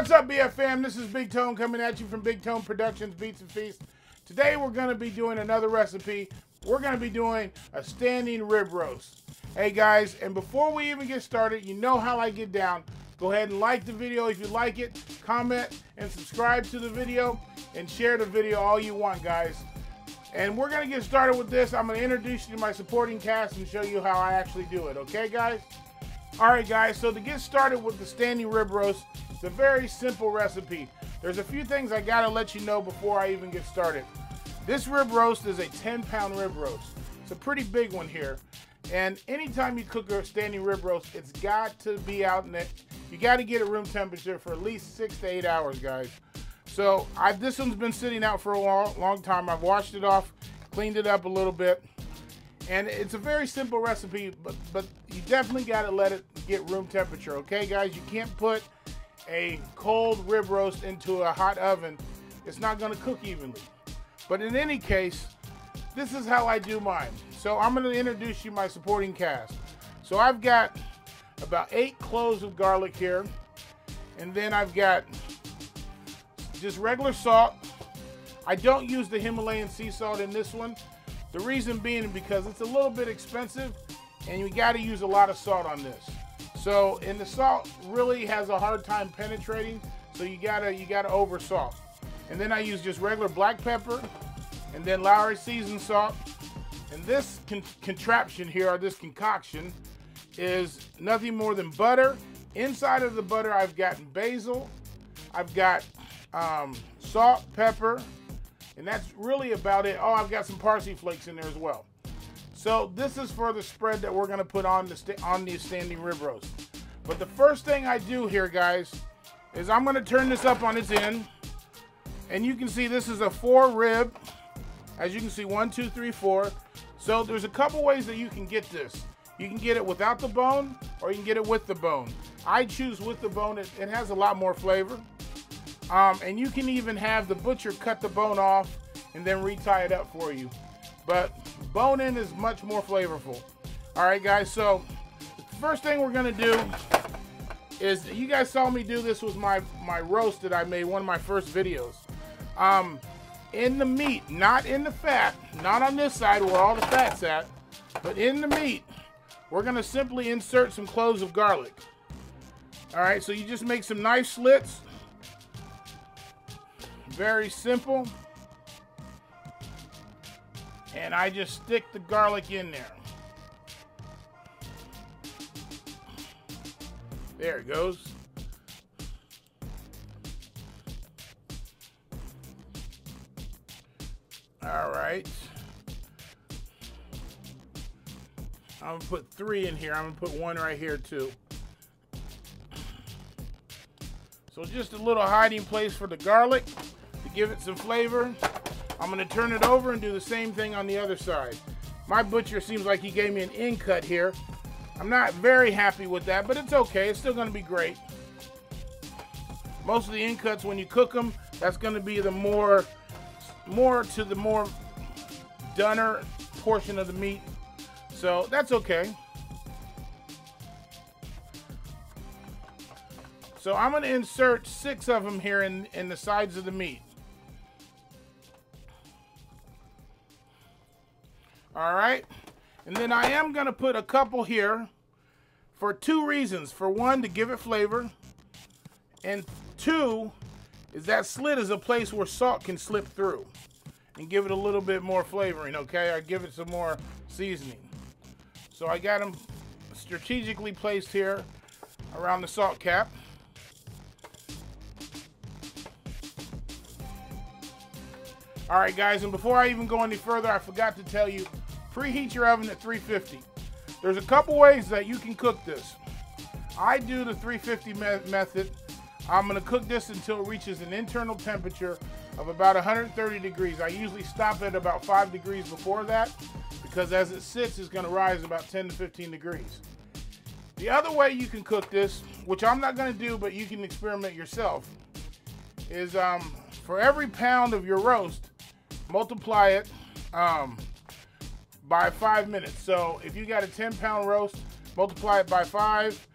What's up, BFM? This is Big Tone coming at you from Big Tone Productions Beats and Feast. Today we're going to be doing another recipe. We're going to be doing a standing rib roast. Hey guys, and before we even get started, you know how I get down. Go ahead and like the video if you like it, comment and subscribe to the video, and share the video all you want, guys. And we're going to get started with this. I'm going to introduce you to my supporting cast and show you how I actually do it. Okay, guys? All right, guys. So to get started with the standing rib roast, it's a very simple recipe. There's a few things I got to let you know before I even get started. This rib roast is a 10 pound rib roast. It's a pretty big one here. And anytime you cook a standing rib roast, it's got to be out in it. You got to get it room temperature for at least six to eight hours, guys. So I've this one's been sitting out for a long, long time. I've washed it off, cleaned it up a little bit. And it's a very simple recipe, but, but you definitely got to let it get room temperature, okay, guys? You can't put a cold rib roast into a hot oven. It's not going to cook evenly. But in any case, this is how I do mine. So I'm going to introduce you my supporting cast. So I've got about eight cloves of garlic here. And then I've got just regular salt. I don't use the Himalayan sea salt in this one. The reason being because it's a little bit expensive and you got to use a lot of salt on this. So, and the salt really has a hard time penetrating, so you gotta you gotta over salt. And then I use just regular black pepper, and then Lawry seasoned salt. And this con contraption here, or this concoction, is nothing more than butter. Inside of the butter, I've gotten basil, I've got um, salt, pepper, and that's really about it. Oh, I've got some parsley flakes in there as well. So this is for the spread that we're gonna put on the on the standing rib roast. But the first thing I do here, guys, is I'm gonna turn this up on its end, and you can see this is a four rib. As you can see, one, two, three, four. So there's a couple ways that you can get this. You can get it without the bone, or you can get it with the bone. I choose with the bone. It, it has a lot more flavor. Um, and you can even have the butcher cut the bone off and then retie it up for you. But bone in is much more flavorful. All right, guys. So first thing we're gonna do is you guys saw me do this with my my roast that I made one of my first videos. Um, in the meat, not in the fat, not on this side where all the fat's at, but in the meat, we're gonna simply insert some cloves of garlic. All right, so you just make some nice slits very simple. And I just stick the garlic in there. There it goes. All right. I'm gonna put three in here. I'm gonna put one right here too. So just a little hiding place for the garlic to give it some flavor. I'm gonna turn it over and do the same thing on the other side. My butcher seems like he gave me an in cut here. I'm not very happy with that, but it's okay. It's still gonna be great. Most of the in cuts, when you cook them, that's gonna be the more, more to the more doner portion of the meat. So that's okay. So I'm gonna insert six of them here in, in the sides of the meat. All right. And then I am going to put a couple here for two reasons. For one, to give it flavor. And two, is that slit is a place where salt can slip through and give it a little bit more flavoring, okay? Or give it some more seasoning. So I got them strategically placed here around the salt cap. All right, guys, and before I even go any further, I forgot to tell you, preheat your oven at 350. There's a couple ways that you can cook this. I do the 350 me method. I'm gonna cook this until it reaches an internal temperature of about 130 degrees. I usually stop at about five degrees before that because as it sits, it's gonna rise about 10 to 15 degrees. The other way you can cook this, which I'm not gonna do, but you can experiment yourself, is um, for every pound of your roast, multiply it um, by five minutes. So if you got a 10 pound roast, multiply it by five,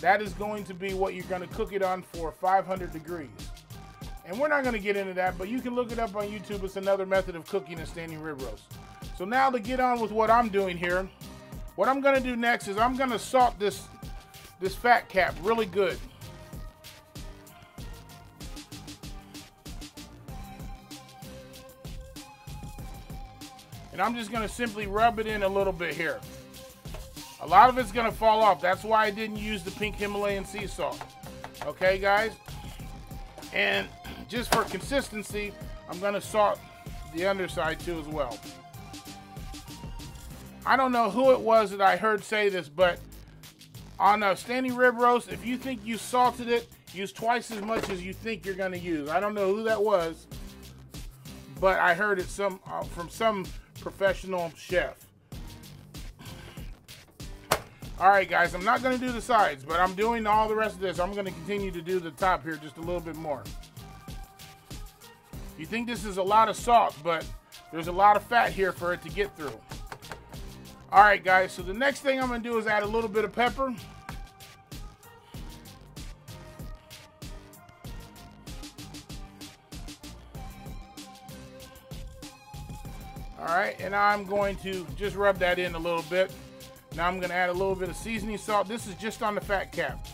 that is going to be what you're going to cook it on for 500 degrees. And we're not going to get into that, but you can look it up on YouTube. It's another method of cooking a standing rib roast. So now to get on with what I'm doing here, what I'm going to do next is I'm going to salt this, this fat cap really good. I'm just to simply rub it in a little bit here. A lot of it's to fall off. That's why I didn't use the pink Himalayan sea salt. Okay, guys? And just for consistency, I'm to salt the underside too as well. I don't know who it was that I heard say this, but on a standing rib roast, if you think you salted it, use twice as much as you think you're to use. I don't know who that was, but I heard it some uh, from some professional chef. All right, guys, I'm not going to do the sides, but I'm doing all the rest of this. I'm going to continue to do the top here just a little bit more. You think this is a lot of salt, but there's a lot of fat here for it to get through. All right, guys, so the next thing I'm going to do is add a little bit of pepper. All right, and I'm going to just rub that in a little bit. Now I'm gonna add a little bit of seasoning salt. This is just on the fat cap.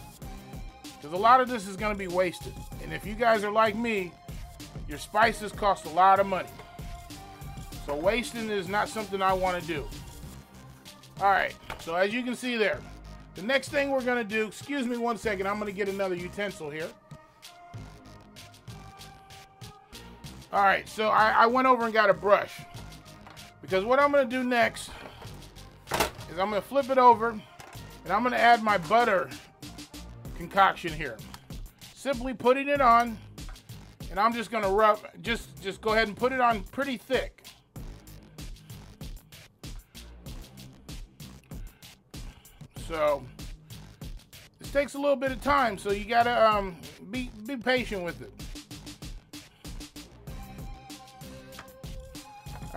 Because a lot of this is gonna be wasted. And if you guys are like me, your spices cost a lot of money. So wasting is not something I wanna do. All right, so as you can see there, the next thing we're gonna do, excuse me one second, I'm gonna get another utensil here. All right, so I, I went over and got a brush. Because what I'm gonna do next is I'm gonna flip it over and I'm gonna add my butter concoction here. Simply putting it on and I'm just gonna rub, just, just go ahead and put it on pretty thick. So this takes a little bit of time, so you gotta um, be, be patient with it.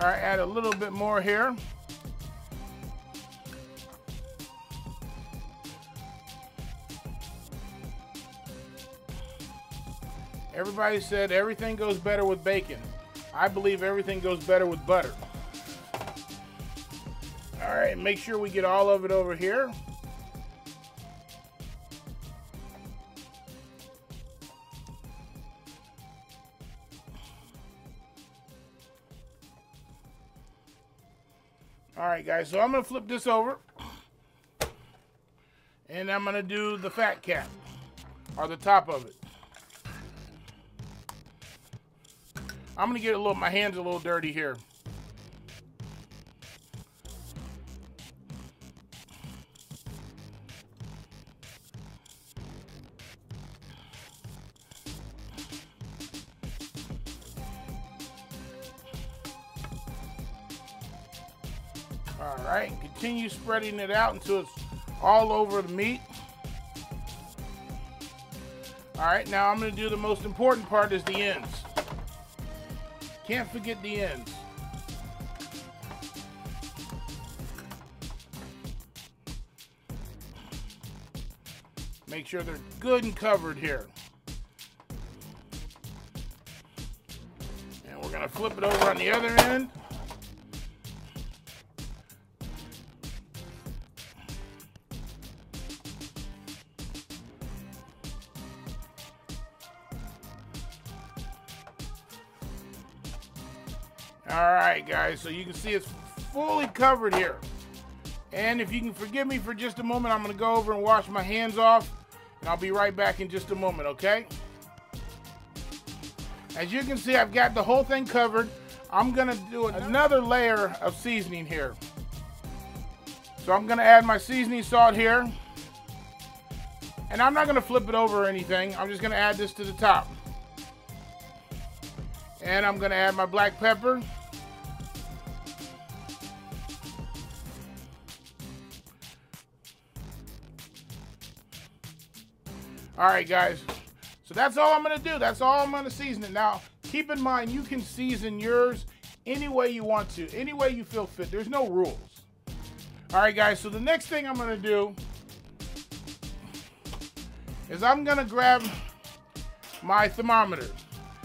All right, add a little bit more here. Everybody said everything goes better with bacon. I believe everything goes better with butter. All right, make sure we get all of it over here. Right, guys, so I'm going to flip this over. And I'm going to do the fat cap, or the top of it. I'm gonna get a little, my hands a little dirty here. All right, continue spreading it out until it's all over the meat. All right, now I'm gonna do the most important part is the ends. Can't forget the ends. Make sure they're good and covered here. And we're going to flip it over on the other end. All right, guys, so you can see it's fully covered here. And if you can forgive me for just a moment, I'm gonna go over and wash my hands off, and I'll be right back in just a moment, okay? As you can see, I've got the whole thing covered. I'm gonna do another layer of seasoning here. So I'm gonna add my seasoning salt here. And I'm not gonna flip it over or anything. I'm just gonna add this to the top. And I'm gonna add my black pepper. All right, guys. So that's all I'm to do. That's all I'm to season it. Now, keep in mind, you can season yours any way you want to, any way you feel fit. There's no rules. All right, guys. So the next thing I'm to do is I'm gonna grab my thermometer.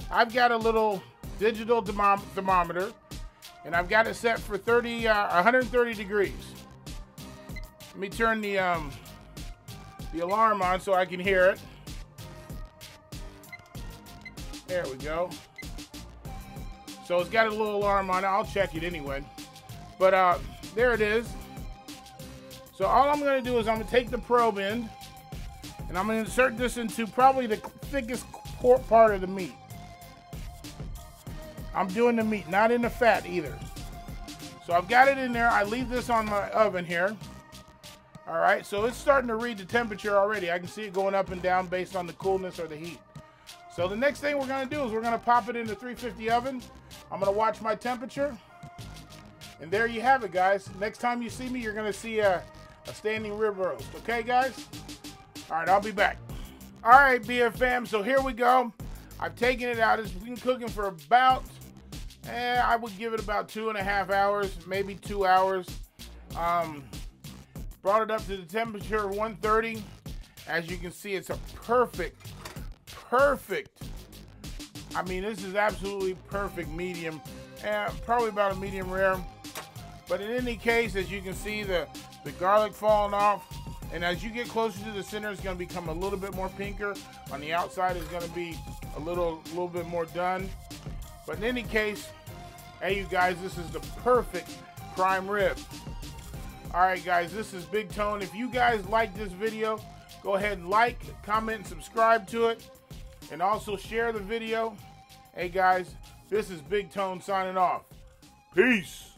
I've got a little digital thermometer and I've got it set for 30, uh, 130 degrees. Let me turn the, um, the alarm on so I can hear it. There we go. So it's got a little alarm on it. I'll check it anyway. But uh, there it is. So all I'm going to do is I'm going to take the probe in and I'm going to insert this into probably the thickest part of the meat. I'm doing the meat, not in the fat either. So I've got it in there. I leave this on my oven here. All right, so it's starting to read the temperature already. I can see it going up and down based on the coolness or the heat. So the next thing we're gonna do is we're gonna pop it in the 350 oven. I'm gonna watch my temperature. And there you have it, guys. Next time you see me, you're gonna see a, a standing rib roast. Okay, guys? All right, I'll be back. All right, BFM, so here we go. I've taken it out. It's been cooking for about, eh, I would give it about two and a half hours, maybe two hours. Um, brought it up to the temperature of 130. As you can see, it's a perfect perfect. I mean, this is absolutely perfect medium, and probably about a medium rare. But in any case, as you can see, the, the garlic falling off. And as you get closer to the center, it's going to become a little bit more pinker. On the outside, it's going to be a little, little bit more done. But in any case, hey, you guys, this is the perfect prime rib. All right, guys, this is Big Tone. If you guys like this video, go ahead and like, comment, and subscribe to it and also share the video. Hey guys, this is Big Tone signing off. Peace.